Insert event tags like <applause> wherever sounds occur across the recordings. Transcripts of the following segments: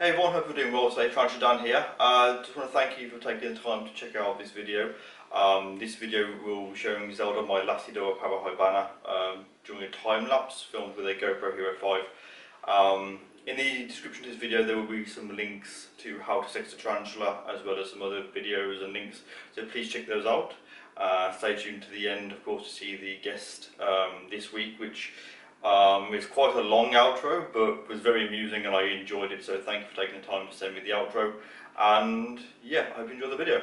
Hey everyone, hope you're doing well today. Tarantula Dan here. Uh, just want to thank you for taking the time to check out this video. Um, this video will be showing Zelda my Lasiodora parahybana um, during a time lapse filmed with a GoPro Hero 5. Um, in the description of this video there will be some links to how to sex a tarantula as well as some other videos and links, so please check those out. Uh, stay tuned to the end of course to see the guest um, this week which um, it's quite a long outro, but was very amusing and I enjoyed it. So thank you for taking the time to send me the outro. And yeah, I hope you enjoy the video.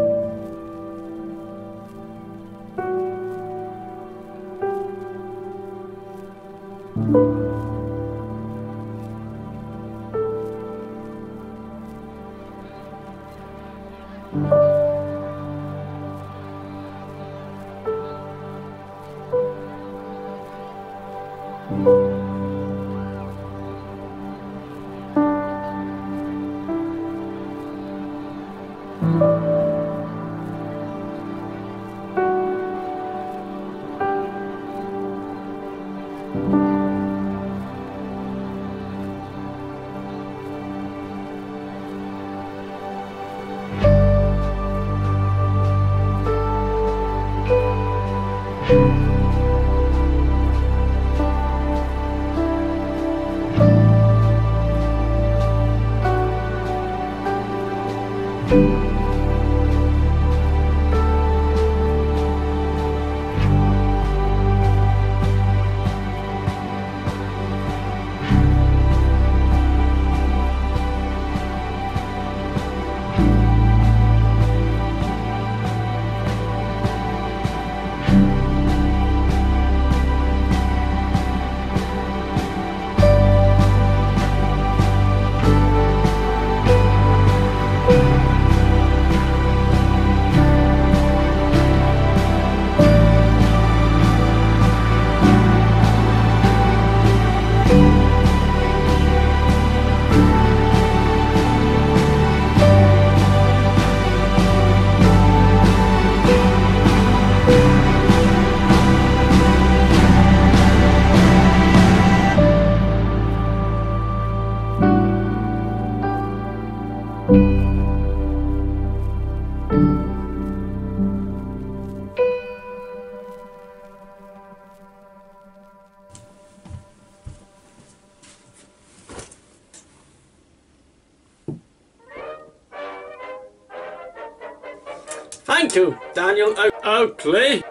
Daniel o Oakley.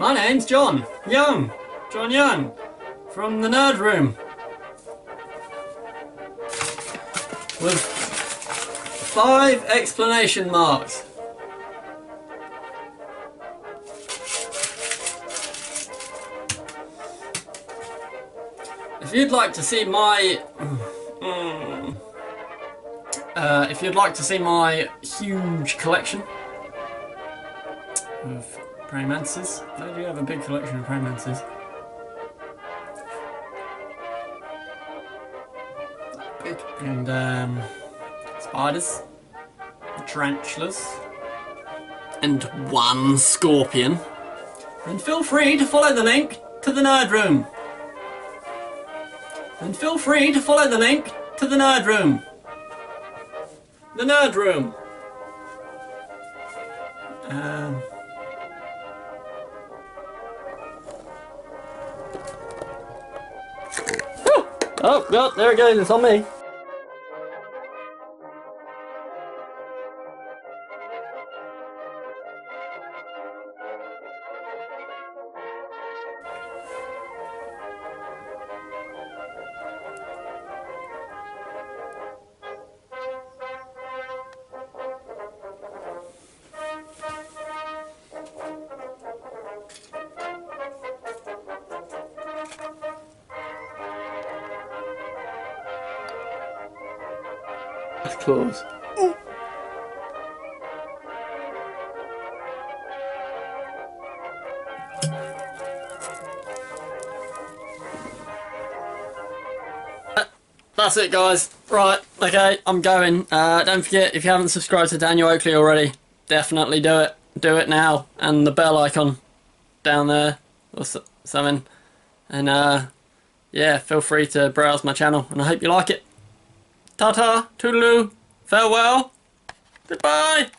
My name's John Young. John Young. From the Nerd Room. With five explanation marks. If you'd like to see my... <clears throat> Mm, Uh, if you'd like to see my huge collection of praying mantises, I do have a big collection of praying mantises. Big. And um, spiders, tarantulas, and one scorpion. Then feel free to follow the link to the Nerd Room. Then feel free to follow the link to the Nerd Room. The Nerd Room. Um, oh, God, there it goes, it's on me. That's claws. That's it, guys. Right, okay, I'm going. Uh, don't forget, if you haven't subscribed to Daniel Oakley already, definitely do it. Do it now. And the bell icon down there, or something. And, uh, yeah, feel free to browse my channel, and I hope you like it. Ta-ta, toodaloo, farewell, goodbye.